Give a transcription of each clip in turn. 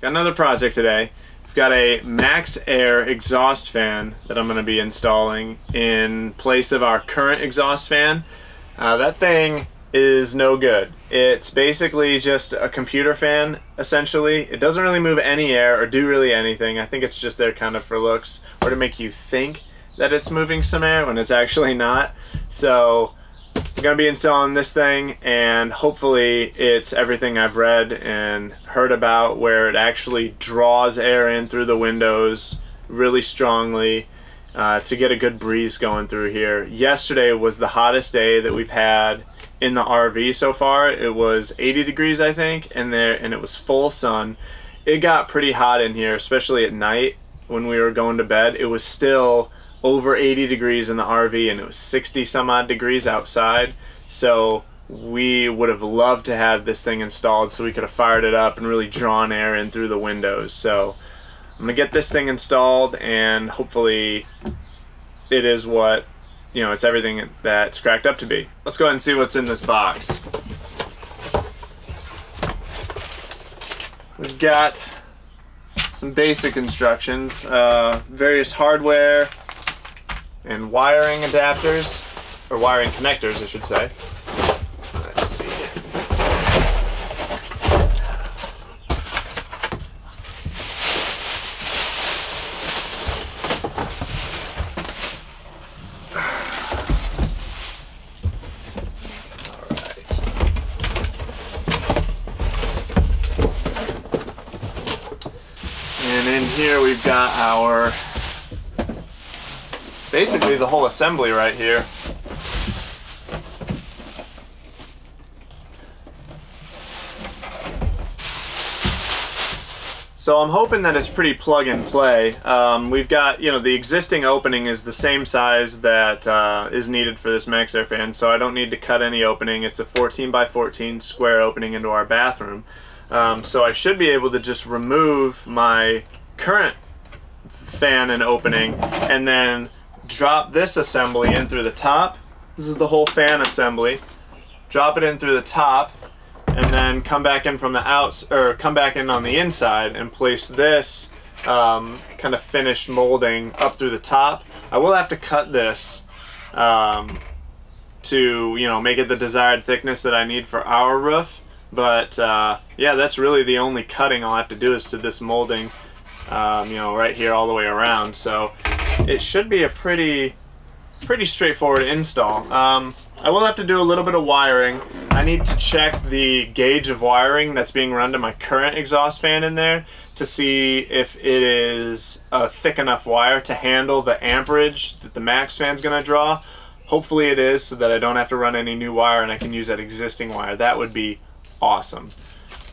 got another project today. We've got a MaxxAir exhaust fan that I'm going to be installing in place of our current exhaust fan. Uh, that thing is no good. It's basically just a computer fan, essentially. It doesn't really move any air or do really anything. I think it's just there kind of for looks or to make you think that it's moving some air when it's actually not. So I'm gonna be installing this thing and hopefully it's everything I've read and heard about where it actually draws air in through the windows really strongly uh, to get a good breeze going through here. Yesterday was the hottest day that we've had in the RV so far. It was 80 degrees I think and there and it was full sun. It got pretty hot in here especially at night when we were going to bed. It was still over 80 degrees in the RV and it was 60 some odd degrees outside. So we would have loved to have this thing installed so we could have fired it up and really drawn air in through the windows. So I'm gonna get this thing installed and hopefully it is what, you know, it's everything that's cracked up to be. Let's go ahead and see what's in this box. We've got some basic instructions, uh, various hardware, and wiring adapters, or wiring connectors, I should say. Let's see. And in here we've got our basically the whole assembly right here. So I'm hoping that it's pretty plug and play. Um, we've got, you know, the existing opening is the same size that uh, is needed for this MaxxAir fan, so I don't need to cut any opening. It's a 14 by 14 square opening into our bathroom. Um, so I should be able to just remove my current fan and opening and then drop this assembly in through the top. This is the whole fan assembly. Drop it in through the top and then come back in from the outs or come back in on the inside and place this um, kind of finished molding up through the top. I will have to cut this um, to you know make it the desired thickness that I need for our roof. But uh, yeah, that's really the only cutting I'll have to do is to this molding, um, you know, right here all the way around. So it should be a pretty pretty straightforward install. Um, I will have to do a little bit of wiring. I need to check the gauge of wiring that's being run to my current exhaust fan in there to see if it is a thick enough wire to handle the amperage that the MaxxFan's gonna draw. Hopefully it is so that I don't have to run any new wire and I can use that existing wire. That would be awesome.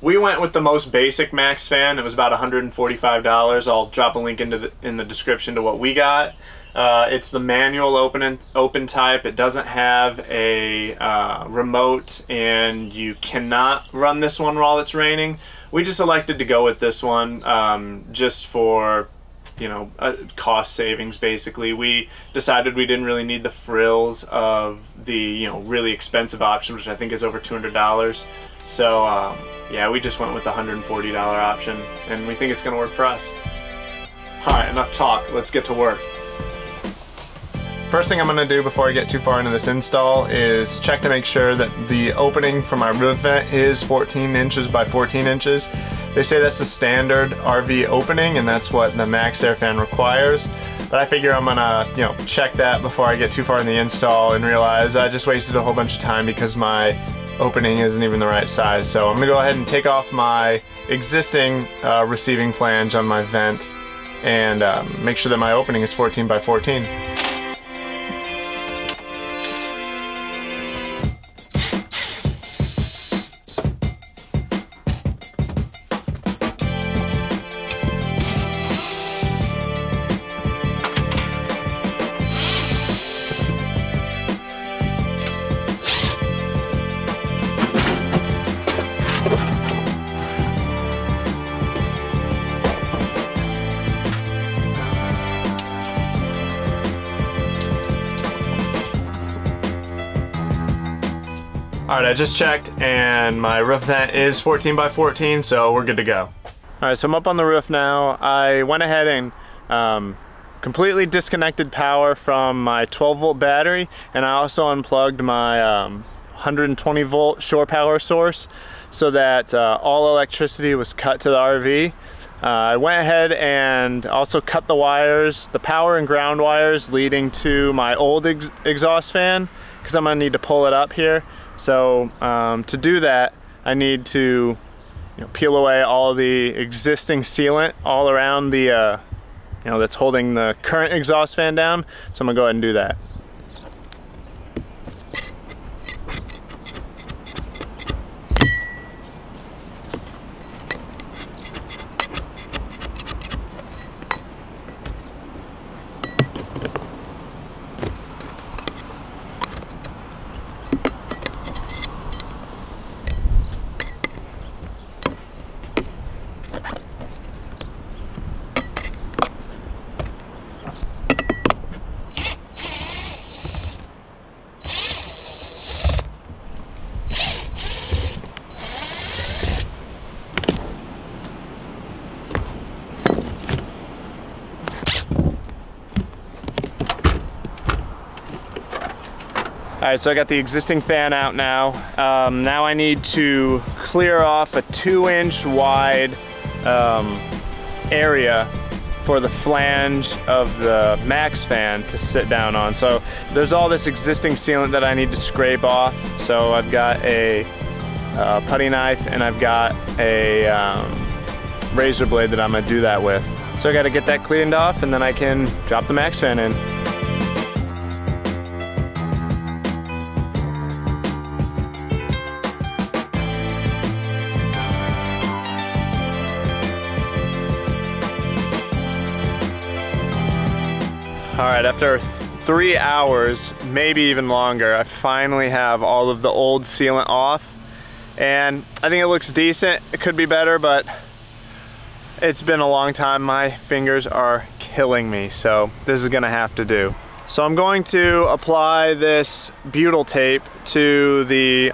We went with the most basic MaxxFan. It was about $145. I'll drop a link into the, in the description to what we got. Uh, it's the manual open open type. It doesn't have a uh, remote, and you cannot run this one while it's raining. We just elected to go with this one um, just for you know uh, cost savings. Basically, we decided we didn't really need the frills of the you know really expensive option, which I think is over two hundred dollars. So um, yeah, we just went with the $140 option, and we think it's going to work for us. Alright, enough talk. Let's get to work. First thing I'm going to do before I get too far into this install is check to make sure that the opening for my roof vent is 14 inches by 14 inches. They say that's the standard RV opening and that's what the MaxxAir fan requires. But I figure I'm gonna, you know, check that before I get too far in the install and realize I just wasted a whole bunch of time because my opening isn't even the right size. So I'm gonna go ahead and take off my existing uh, receiving flange on my vent and um, make sure that my opening is 14 by 14. Alright, I just checked and my roof vent is 14 by 14, so we're good to go. All right, so I'm up on the roof now. I went ahead and um, completely disconnected power from my 12 volt battery and I also unplugged my um, 120 volt shore power source so that uh, all electricity was cut to the RV. Uh, I went ahead and also cut the wires, the power and ground wires leading to my old ex exhaust fan because I'm gonna need to pull it up here. So um, to do that, I need to you know, peel away all the existing sealant all around the, uh, you know, that's holding the current exhaust fan down. So I'm gonna go ahead and do that. All right, so I got the existing fan out now. Um, now I need to clear off a two inch wide um, area for the flange of the MaxxFan to sit down on. So there's all this existing sealant that I need to scrape off. So I've got a uh, putty knife and I've got a um, razor blade that I'm gonna do that with. So I gotta get that cleaned off and then I can drop the MaxxFan in. All right, after three hours, maybe even longer, I finally have all of the old sealant off. And I think it looks decent. It could be better, but it's been a long time. My fingers are killing me, so this is gonna have to do. So I'm going to apply this butyl tape to the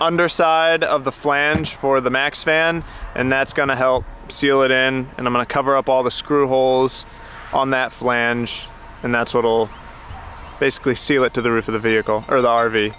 underside of the flange for the MaxxFan, and that's gonna help seal it in. And I'm gonna cover up all the screw holes on that flange and that's what'll basically seal it to the roof of the vehicle, or the RV.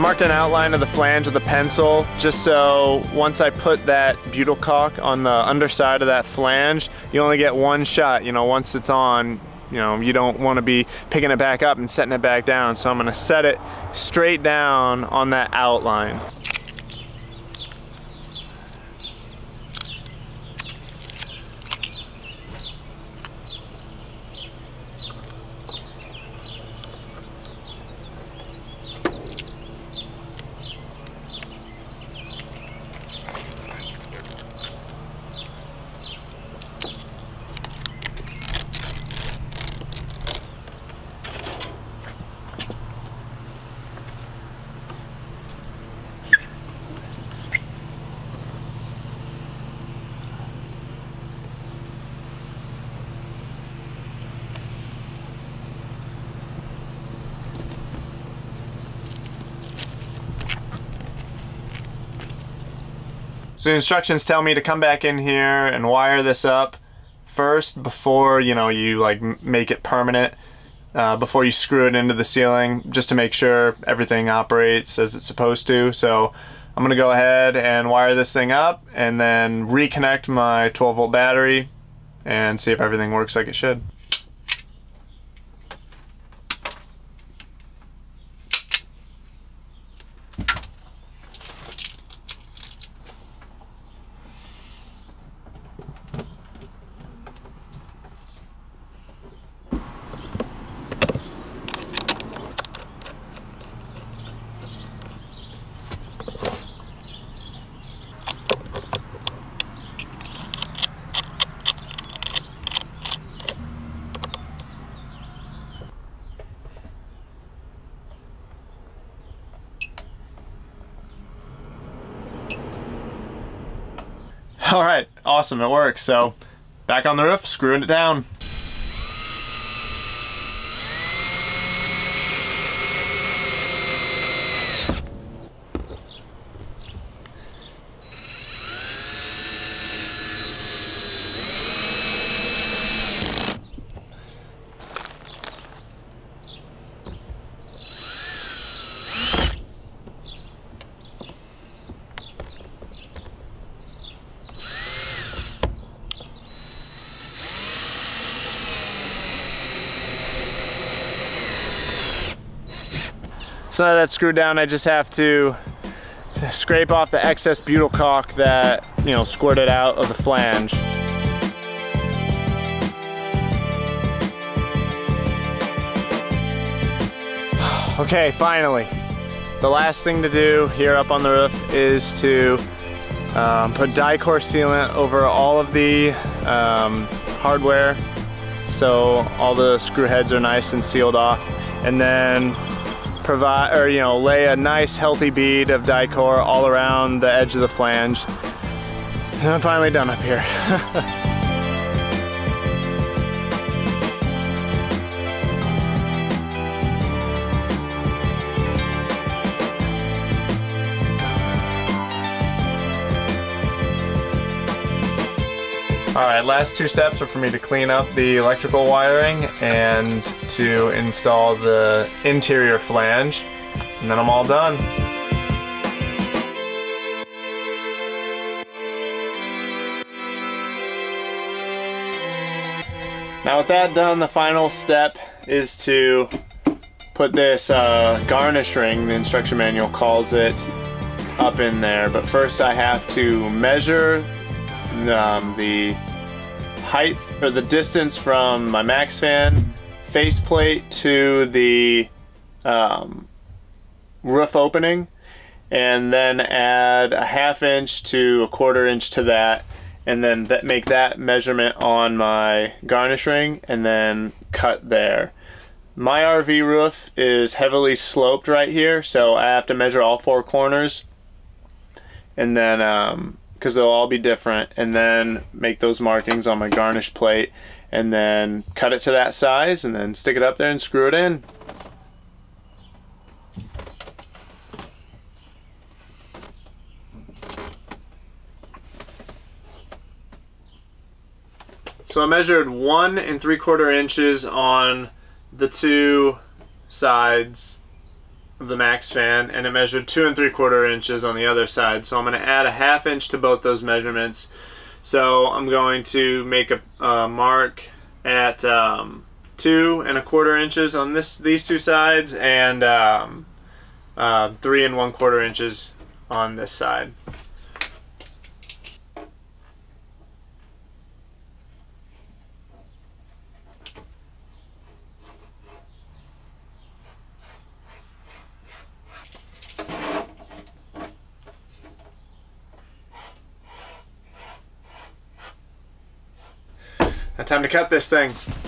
Marked an outline of the flange with a pencil just so once I put that butyl caulk on the underside of that flange, you only get one shot. You know, once it's on, you know, you don't want to be picking it back up and setting it back down. So I'm going to set it straight down on that outline. So the instructions tell me to come back in here and wire this up first before, you know, you like make it permanent, uh, before you screw it into the ceiling, just to make sure everything operates as it's supposed to. So I'm gonna go ahead and wire this thing up and then reconnect my 12 volt battery and see if everything works like it should. All right, awesome, it works. So back on the roof, screwing it down. So now that's screwed down, I just have to scrape off the excess butyl caulk that, you know, squirted out of the flange. Okay, finally. The last thing to do here up on the roof is to um, put Dicor sealant over all of the um, hardware so all the screw heads are nice and sealed off and then provide, or you know, lay a nice healthy bead of Dicor all around the edge of the flange. And I'm finally done up here. Alright, last two steps are for me to clean up the electrical wiring and to install the interior flange, and then I'm all done. Now with that done, the final step is to put this uh, garnish ring, the instruction manual calls it, up in there. But first I have to measure um, the height or the distance from my MaxxFan faceplate to the um, roof opening and then add a half inch to a quarter inch to that and then that make that measurement on my garnish ring and then cut there. My RV roof is heavily sloped right here so I have to measure all four corners and then um, because they'll all be different and then make those markings on my garnish plate and then cut it to that size and then stick it up there and screw it in. So I measured one and three quarter inches on the two sides of MaxxFan and it measured two and three quarter inches on the other side. So I'm going to add a half inch to both those measurements. So I'm going to make a, a mark at um, two and a quarter inches on this these two sides and um, uh, three and one quarter inches on this side. Time to cut this thing.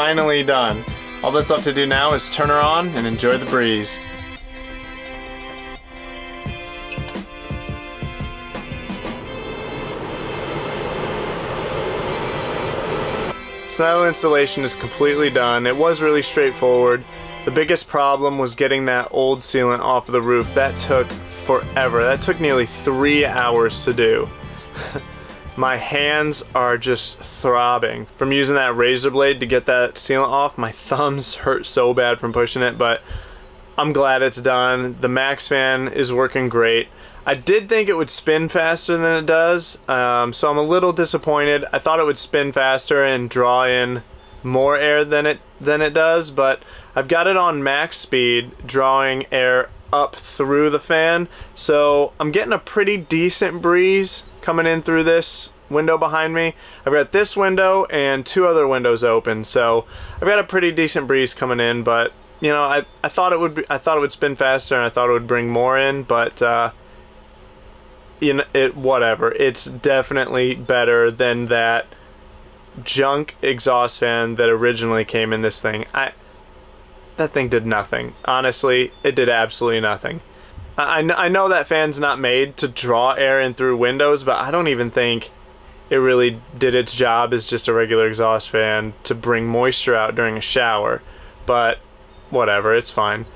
Finally done. All that's left to do now is turn her on and enjoy the breeze. So that installation is completely done. It was really straightforward. The biggest problem was getting that old sealant off of the roof. That took forever. That took nearly three hours to do. My hands are just throbbing from using that razor blade to get that sealant off. My thumbs hurt so bad from pushing it, but I'm glad it's done. The MaxxFan is working great. I did think it would spin faster than it does, um, so I'm a little disappointed. I thought it would spin faster and draw in more air than it than it does, but I've got it on max speed, drawing air up through the fan, so I'm getting a pretty decent breeze coming in through this window behind me. I've got this window and two other windows open, so I've got a pretty decent breeze coming in, but you know, I, I thought it would be, I thought it would spin faster and I thought it would bring more in, but uh, you know, it whatever. It's definitely better than that junk exhaust fan that originally came in this thing. I that thing did nothing. Honestly, it did absolutely nothing. I, I know that fan's not made to draw air in through windows, but I don't even think it really did its job as just a regular exhaust fan to bring moisture out during a shower. But whatever, it's fine.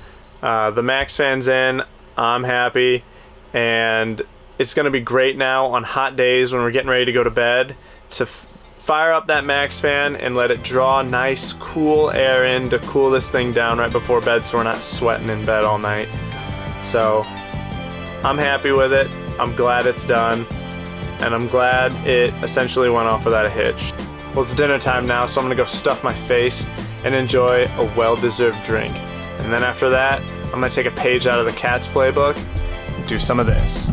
Uh, the MaxxFan's in, I'm happy, and it's going to be great now on hot days when we're getting ready to go to bed to fire up that MaxxFan and let it draw nice cool air in to cool this thing down right before bed so we're not sweating in bed all night. So I'm happy with it. I'm glad it's done. And I'm glad it essentially went off without a hitch. Well, it's dinner time now, so I'm gonna go stuff my face and enjoy a well-deserved drink. And then after that, I'm gonna take a page out of the cat's playbook and do some of this.